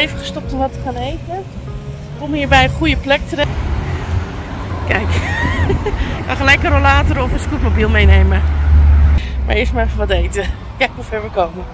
even gestopt om wat te gaan eten. Kom hier bij een goede plek terecht. Kijk, ik ga gelijk een rollator of een scootmobiel meenemen. Maar eerst maar even wat eten. Kijk hoe ver we komen.